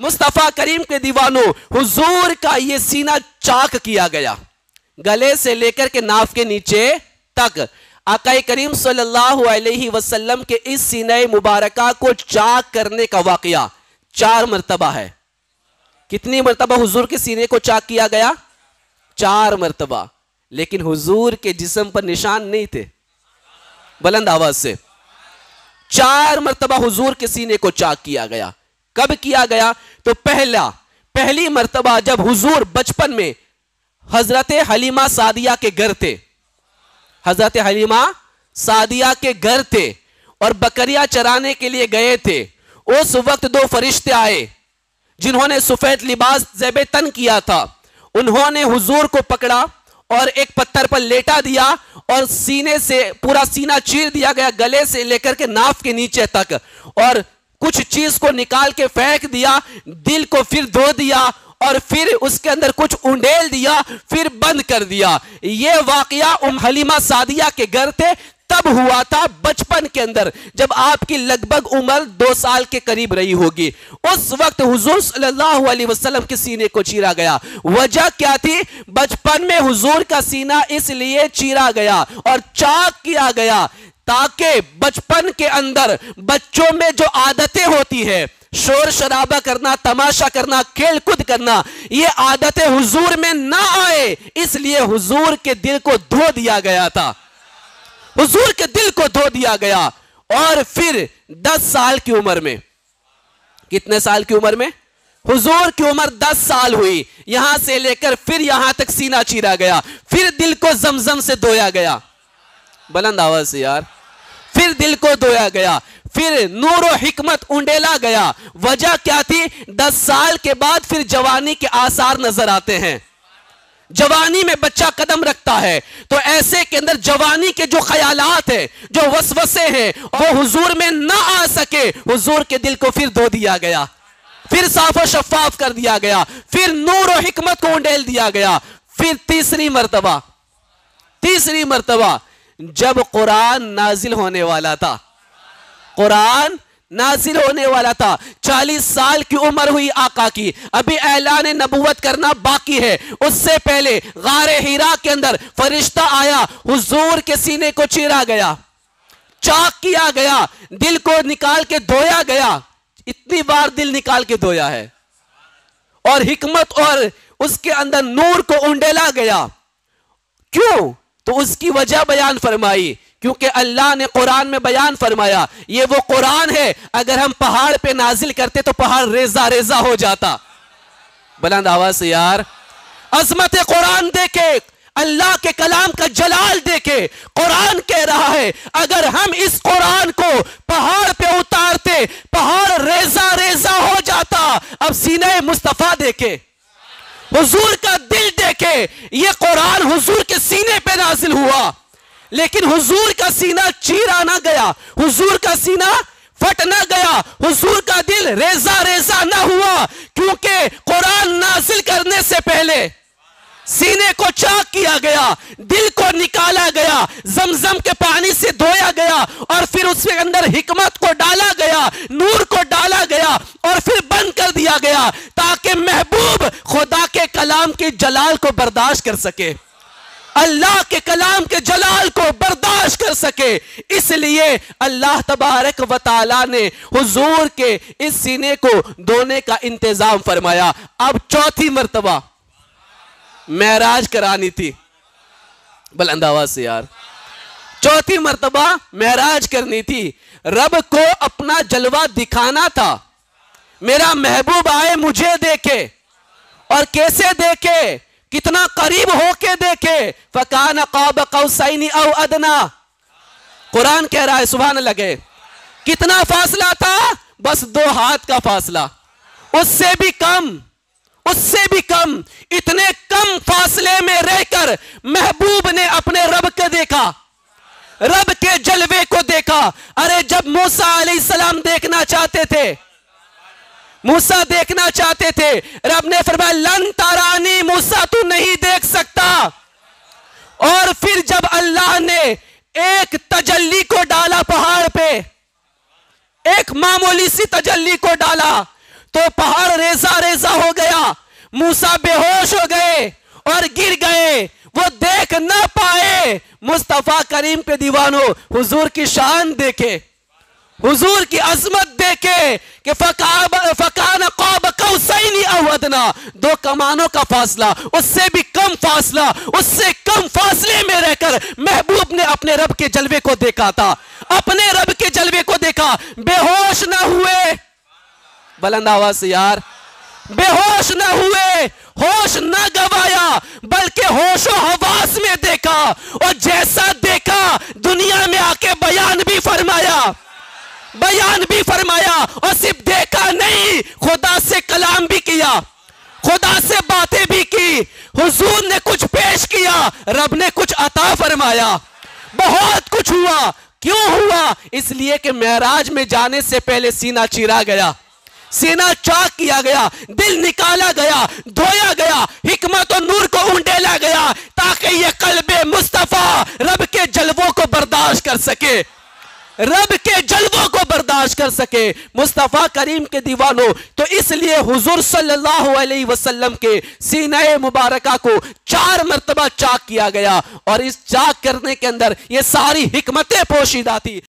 مصطفیٰ کریم کے دیوانوں، حضور کا یہ سینہ چاک کیا گیا۔ گلے سے لے کر کے ناف کے نیچے تک۔ آقا کریم صلی اللہ علیہ وسلم کے اس سینہ مبارکہ کو چاک کرنے کا واقعہ چار مرتبہ ہے۔ کتنی مرتبہ حضور کے سینے کو چاک کیا گیا؟ چار مرتبہ۔ لیکن حضور کے جسم پر نشان نہیں تھے۔ بلند آواز سے۔ چار مرتبہ حضور کے سینے کو چاک کیا گیا۔ کب کیا گیا؟ تو پہلا، پہلی مرتبہ جب حضور بچپن میں حضرت حلیمہ سعدیہ کے گھر تھے۔ حضرت حلیمہ سعدیہ کے گھر تھے اور بکریاں چرانے کے لیے گئے تھے۔ اس وقت دو فرشتے آئے جنہوں نے سفید لباس زیب تن کیا تھا۔ انہوں نے حضور کو پکڑا اور ایک پتھر پر لیٹا دیا اور سینے سے، پورا سینہ چیر دیا گیا گلے سے لے کر کے ناف کے نیچے تک۔ اور کچھ چیز کو نکال کے پھینک دیا، دل کو پھر دھو دیا اور پھر اس کے اندر کچھ انڈیل دیا، پھر بند کر دیا۔ یہ واقعہ ام حلیمہ سعدیہ کے گھر تھے، تب ہوا تھا بچپن کے اندر، جب آپ کی لگ بھگ عمر دو سال کے قریب رہی ہوگی۔ اس وقت حضور صلی اللہ علیہ وسلم کے سینے کو چیرا گیا۔ وجہ کیا تھی؟ بچپن میں حضور کا سینہ اس لیے چیرا گیا اور چاک کیا گیا۔ تاکہ بچپن کے اندر بچوں میں جو عادتیں ہوتی ہے شور شرابہ کرنا، تماشا کرنا، کھیل کود کرنا، یہ عادتیں حضور میں نہ آئے، اس لیے حضور کے دل کو دھو دیا گیا تھا۔ حضور کے دل کو دھو دیا گیا۔ اور پھر دس سال کی عمر میں۔ کتنے سال کی عمر میں؟ حضور کی عمر دس سال ہوئی۔ یہاں سے لے کر پھر یہاں تک سینہ چیرا گیا۔ پھر دل کو زمزم سے دویا گیا۔ بلند آواز سے یار۔ پھر دل کو دویا گیا، پھر نور و حکمت انڈیلا گیا۔ وجہ کیا تھی؟ دس سال کے بعد پھر جوانی کے آثار نظر آتے ہیں۔ جوانی میں بچہ قدم رکھتا ہے۔ تو ایسے کے اندر جوانی کے جو خیالات ہیں، جو وسوسے ہیں، وہ حضور میں نہ آ سکے۔ حضور کے دل کو پھر دھو دیا گیا۔ پھر صاف و شفاف کر دیا گیا۔ پھر نور و حکمت کو انڈیل دیا گیا۔ پھر تیسری مرتبہ تیسری مرتبہ جب قرآن نازل ہونے والا تھا۔ قرآن نازل ہونے والا تھا۔ چالیس سال کی عمر ہوئی آقا کی۔ ابھی اعلان نبوت کرنا باقی ہے۔ اس سے پہلے غار ہیرا کے اندر فرشتہ آیا۔ حضور کے سینے کو چیرا گیا۔ چاک کیا گیا۔ دل کو نکال کے دھویا گیا۔ اتنی بار دل نکال کے دھویا ہے۔ اور حکمت اور اس کے اندر نور کو انڈیلا گیا۔ کیوں؟ تو اس کی وجہ بیان فرمائی، کیونکہ اللہ نے قرآن میں بیان فرمایا، یہ وہ قرآن ہے، اگر ہم پہاڑ پہ نازل کرتے تو پہاڑ ریزہ ریزہ ہو جاتا۔ بلند آواز سے یار، عظمت قرآن دیکھے، اللہ کے کلام کا جلال دیکھے، قرآن کہہ رہا ہے، اگر ہم اس قرآن کو پہاڑ پہ اتارتے، پہاڑ ریزہ ریزہ ہو جاتا، اب سینہ مصطفیٰ دیکھے۔ حضور کا دل دیکھے، یہ قرآن حضور کے سینے پہ نازل ہوا۔ لیکن حضور کا سینہ چیرا نہ گیا، حضور کا سینہ پھٹ نہ گیا، حضور کا دل ریزہ ریزہ نہ ہوا۔ کیونکہ قرآن نازل کرنے سے پہلے سینے کو چاک کیا گیا، دل کو نکالا گیا، زمزم کے پانی سے دھویا گیا، اور پھر اس کے اندر حکمت جلال کو برداشت کر سکے۔ اللہ کے کلام کے جلال کو برداشت کر سکے۔ اس لیے اللہ تبارک و تعالی نے حضور کے اس سینے کو دھونے کا انتظام فرمایا۔ اب چوتھی مرتبہ۔ معراج کرانی تھی۔ بلند آواز سے یار۔ چوتھی مرتبہ معراج کرنی تھی۔ رب کو اپنا جلوہ دکھانا تھا۔ میرا محبوب آئے مجھے دیکھے۔ اور کیسے دیکھے؟ کتنا قریب ہو کے دیکھے؟ فکان قاب قوسین او ادنا قرآن کہہ رہا ہے، سبحان لگے کتنا فاصلہ تھا؟ بس دو ہاتھ کا فاصلہ۔ اس سے بھی کم، اس سے بھی کم، اتنے کم فاصلے میں رہ کر محبوب نے اپنے رب کو دیکھا۔ رب کے جلوے کو دیکھا۔ ارے، جب موسیٰ علیہ السلام دیکھنا چاہتے تھے موسیٰ دیکھنا چاہتے تھے۔ رب نے فرمایا، لن تارانی موسیٰ، تو نہیں دیکھ سکتا۔ اور پھر جب اللہ نے ایک تجلی کو ڈالا پہاڑ پہ، ایک معمولی سی تجلی کو ڈالا، تو پہاڑ ریزہ ریزہ ہو گیا۔ موسیٰ بے ہوش ہو گئے اور گر گئے۔ وہ دیکھ نہ پائے۔ مصطفیٰ کریم پہ دیوانو حضور کی شان دیکھے۔ حضور کی عظمت دیکھے کہ فکان قوب قوسینی اودنا۔ دو کمانوں کا فاصلہ، اس سے بھی کم فاصلہ، اس سے کم فاصلے میں رہ کر محبوب نے اپنے رب کے جلوے کو دیکھا تھا۔ اپنے رب کے جلوے کو دیکھا۔ بے ہوش نہ ہوئے۔ بلند آواز سے یار۔ بے ہوش نہ ہوئے۔ ہوش نہ گوایا، بلکہ ہوش و حواس میں دیکھا۔ اور جیسا دیکھا، دنیا میں آ کے بیان بھی بیان بھی فرمایا اور صرف دیکھا نہیں، خدا سے کلام بھی کیا، خدا سے باتیں بھی کی، حضور نے کچھ پیش کیا، رب نے کچھ عطا فرمایا۔ بہت کچھ ہوا، کیوں ہوا؟ اس لیے کہ معراج میں جانے سے پہلے سینہ چیرا گیا، سینہ چاک کیا گیا، دل نکالا گیا، دھویا گیا، حکمت و نور کو انڈیلا گیا تاکہ یہ قلب مصطفیٰ رب کے جلووں کو برداشت کر سکے۔ رب کے جلووں کو برداشت کر سکے، مصطفیٰ کریم کے دیوانوں۔ تو اس لیے حضور صلی اللہ علیہ وسلم کے سینہ مبارکہ کو چار مرتبہ چاک کیا گیا۔ اور اس چاک کرنے کے اندر یہ ساری حکمتیں پوشیدہ تھی۔